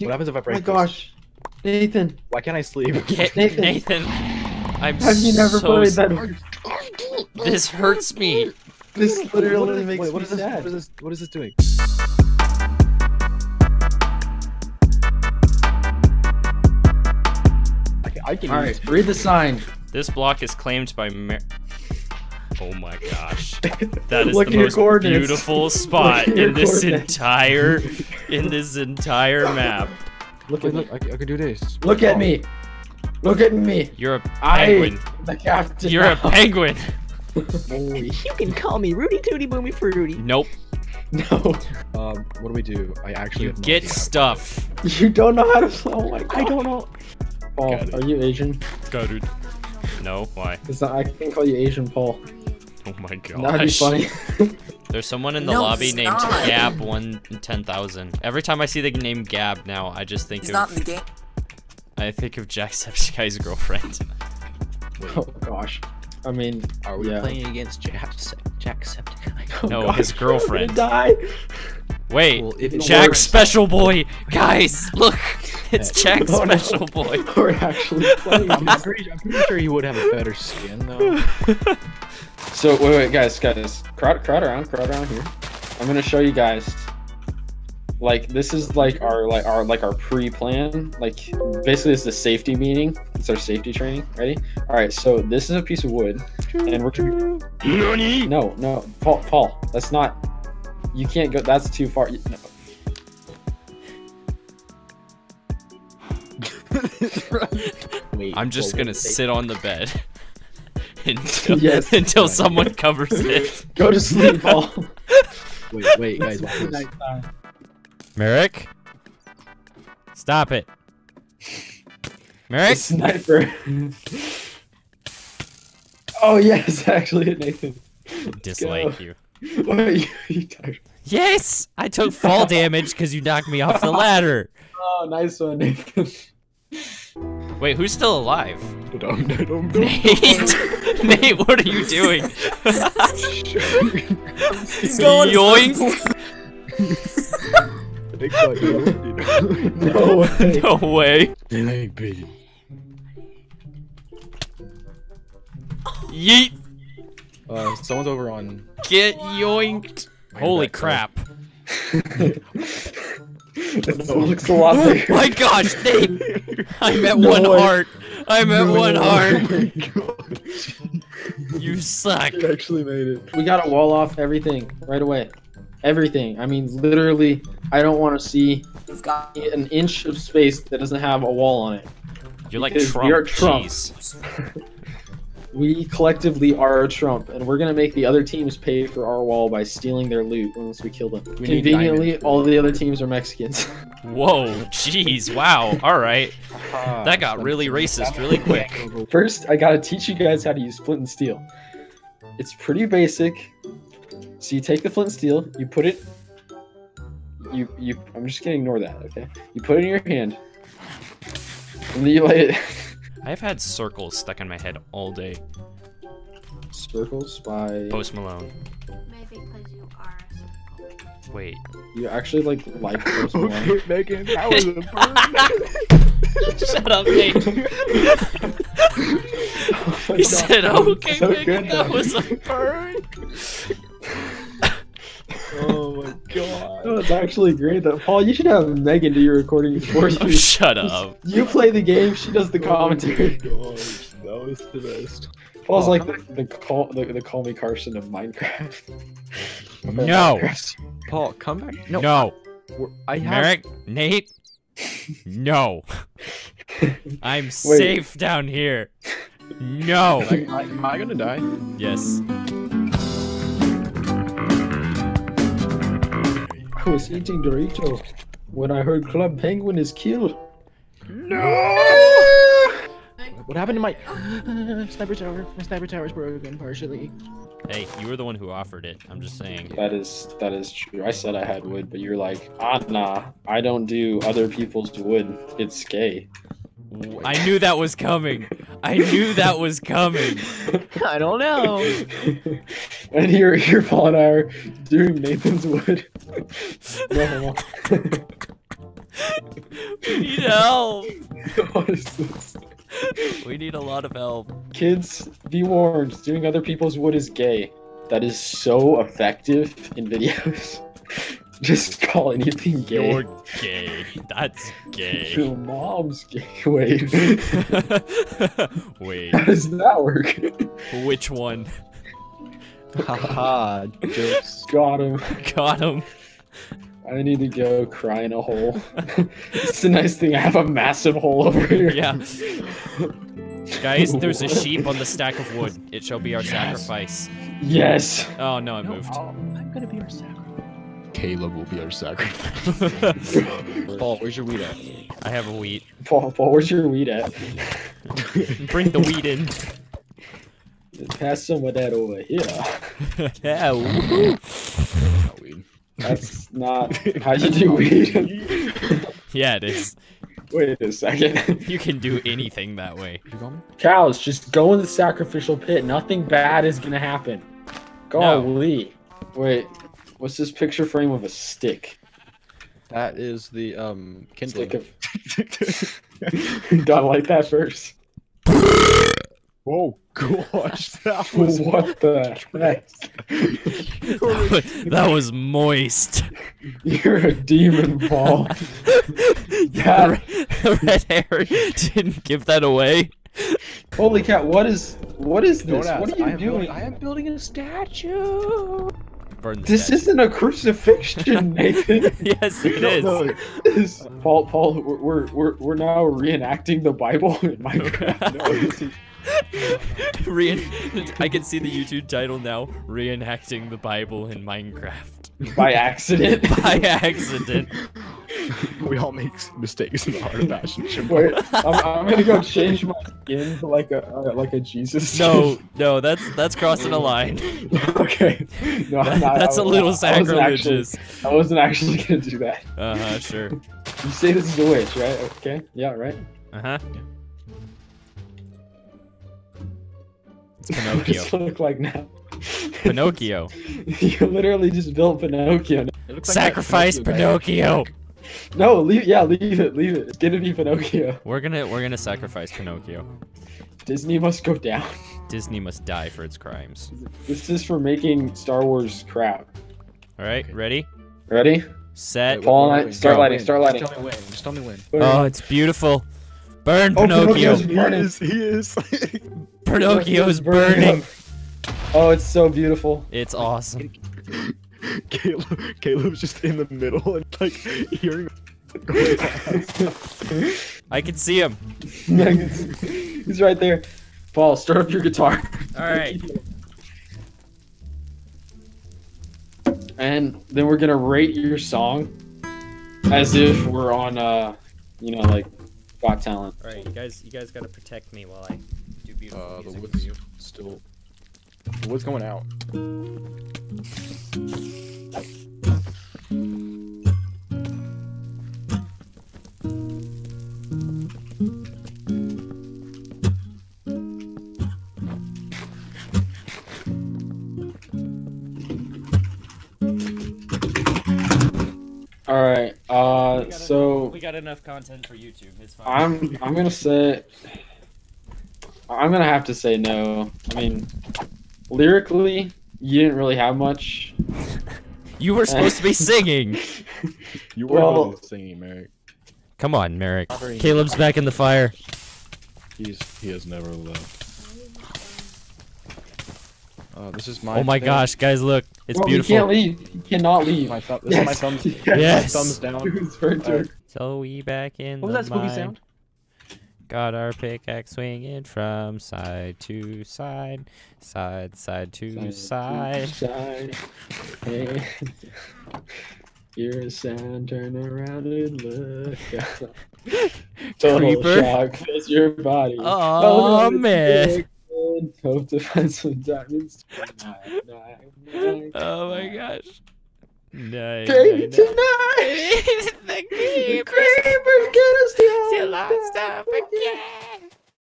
What happens if I Oh break my this? gosh, Nathan, Why can't I sleep? Ca- Nathan. Nathan, I'm have you never so played s- that? This hurts me. This literally is- makes wait, what me is this? sad. What is this? What is this doing? I can, I can All read the sign. This block is claimed by Mer- Oh my gosh. That is Look the most beautiful spot in this entire in this entire map. Look at look, I, can- I can do this. Look at me. Look at me. You're a penguin. the captain. You're a now. penguin. You can call me Rudy Tooty Boomy Fruity. Nope. No, Um, what do we do? I actually You have no get idea. stuff. you don't know how to. Oh my god. I don't know. Paul, Got are you Asian? Go, dude. No, why? Because I can call you Asian Paul. Oh my gosh. That'd be funny. There's someone in the No, lobby named not. Gab one ten thousand. Every time I see the name Gab now, I just think He's of not in the game. I think of Jacksepticeye's girlfriend. oh gosh. I mean, Are we yeah. playing against Jack Jacksepticeye? Oh, No, gosh, his we're gonna girlfriend. Die. Wait, Well, if Jack works- Special Boy, guys, look, it's Jack Oh, no. Special Boy. We're actually playing. I'm, I'm pretty, I'm pretty sure he would have a better skin though. So wait, wait, guys, guys, crowd, crowd around, crowd around here. I'm gonna show you guys. Like this is like our like our like our pre-plan. Like basically, it's the safety meeting. It's our safety training. Ready? All right. So this is a piece of wood, and we're gonna. No, no, Paul, Paul. That's not. You can't go. That's too far. No. Wait, I'm just well, gonna wait, sit on the bed until, Yes. until someone covers it. Go to sleep, Paul. Wait, wait, guys. watch this. Merrick, stop it. The Merrick, sniper. oh yes, actually hit Nathan. dislike you. Wait, you, you tired. Yes, I took fall damage because you knocked me off the ladder. Oh, nice one, Nathan. Wait, who's still alive? Nate, Nate, what are you doing? He's going. Yoink! Big butt, you know? No way. No way. It ain't big. Yeet! Uh, someone's over on. Get yoinked! Holy crap! It looks a lot Oh my gosh, Nate! I'm at No one way. heart. I'm at one heart. Oh god. You suck. It actually made it. We gotta wall off everything right away. Everything. I mean, literally, I don't want to see an inch of space that doesn't have a wall on it. You're like Trump. you're Trump. Jeez. We collectively are Trump, and we're gonna make the other teams pay for our wall by stealing their loot once we kill them. We Conveniently, all the other teams are Mexicans. Whoa, jeez, wow. Alright. Ah, That got really racist really quick. First, I gotta teach you guys how to use flint and steel. It's pretty basic. So you take the flint and steel, you put it. You you. I'm just gonna ignore that. Okay. You put it in your hand, and then you lay it. I've had circles stuck in my head all day. Circles by. Post Malone. Maybe because you are a circle. Wait. You actually like like Post Malone. Okay, Megan, that was a burn. Shut up, Nate. Oh He God. said, okay, So Megan, good, that though. was a burn. Oh god. Oh, it's actually great. That Paul, you should have Megan do your recording for Oh, you. shut up. You play the game, she does the commentary. Oh my gosh, that was the best. Paul's Oh, like the, the call the, the call me Carson of Minecraft. No. Paul, come back. No, No. I have. Merrick, Nate, no. I'm safe down here. No. Am I, am I gonna die? Yes. Was eating Dorito when I heard Club Penguin is killed. No! What happened to my sniper tower? My sniper tower's broken partially. Hey, you were the one who offered it. I'm just saying. That is that is true. I said I had wood, but you're like, ah nah, I don't do other people's wood. It's gay. I knew that was coming. I knew that was coming. I don't know. and here here Paul and I are doing Nathan's wood. No, no, no. we need help. what is this? We need a lot of help. Kids, be warned. Doing other people's wood is gay. That is so effective in videos. Just call anything gay. You're gay. That's gay. Your mom's gay. Wait. Wait, How does that work? which one? Haha, jokes. Got him. Got him. I need to go cry in a hole. it's a nice thing. I have a massive hole over here. Yeah. Guys, there's a sheep on the stack of wood. It shall be our Yes. sacrifice. Yes. Oh no, it No, moved. I'll- I'm gonna be our sacrifice. Caleb will be our sacrifice. Paul, where's your weed at? I have a wheat. Paul, Paul, where's your weed at? Bring the wheat in. Pass some of that over here. yeah. woohoo. Not weed. That's not how you do weed. Yeah, it is. Wait a second. You can do anything that way. You got me? Cows, just go in the sacrificial pit. Nothing bad is gonna happen. Golly. Wait, what's this picture frame of a stick? That is the um kindling. Stick of. Gotta light that first. Whoa, gosh, that was What the heck? That was, that was moist. You're a demon, Paul. The Yeah. red- red hair didn't give that away. Holy cow! What is what is this? What are you I doing? Building, I am building a statue. Burn This statue. isn't a crucifixion, Nathan. Yes, it is. No, this- Paul, Paul, we're, we're we're now reenacting the Bible in Minecraft. No, is Reen- I can see the YouTube title now. Reenacting the Bible in Minecraft by accident. by accident. we all make mistakes in the heart of passion. Wait, I'm, I'm gonna go change my skin to like a uh, like a Jesus. No, no, that's that's crossing a line. okay. No, I'm not. That's I a little I wasn't actually- sacrilegious. I wasn't actually gonna do that. Uh huh. Sure. You say this is a witch, right? Okay. Yeah. Right. Uh huh. It's What does Pinocchio. it look like now? Pinocchio. you literally just built Pinocchio. It looks like Sacrifice Pinocchio. Pinocchio. No, leave. Yeah, leave it. Leave it. It's gonna be Pinocchio. We're gonna we're gonna sacrifice Pinocchio. Disney must go down. Disney must die for its crimes. This is for making Star Wars crap. All right, ready, Ready? set. Wait, Paul wait, wait, start lighting, start lighting. Just tell me when. Just tell me when. Oh, it's beautiful. Burn Oh, Pinocchio. Pinocchio's He burning. is, he is. Pinocchio's burning. Oh, it's so beautiful. It's awesome. Caleb, Caleb's just in the middle and like hearing. I can see him. He's right there. Paul, start up your guitar. All right. And then we're gonna rate your song as if we're on, uh, you know, like Got Talent. All right, you guys, you guys gotta protect me while I do beautiful Uh, the wood's still. The wood's going out. All right. Uh, so we got enough content for YouTube. It's fine. I'm I'm gonna say I'm gonna have to say no. I mean, lyrically, you didn't really have much. you were supposed to be singing. You were Well- well, singing, Merrick. Come on, Merrick. Caleb's back in the fire. He's he has never left. Uh, this is my. Oh my thing. gosh, guys, look! It's Well, beautiful. You can't leave. You cannot leave. My thumb. This is my thumbs. Yes. Yes. My thumbs down. It's burnt. So we back in What was that spooky mine. sound? Got our pickaxe swinging from side to side, side, side to side. Side. Hey. Hear a sound, turn around and look. out. Total shock fills your body. Aw, no, man. Hope to find some diamonds tonight. night, night. Oh my gosh. No, Baby, no, no. tonight. the The creepers gonna steal Still our our stuff stuff again.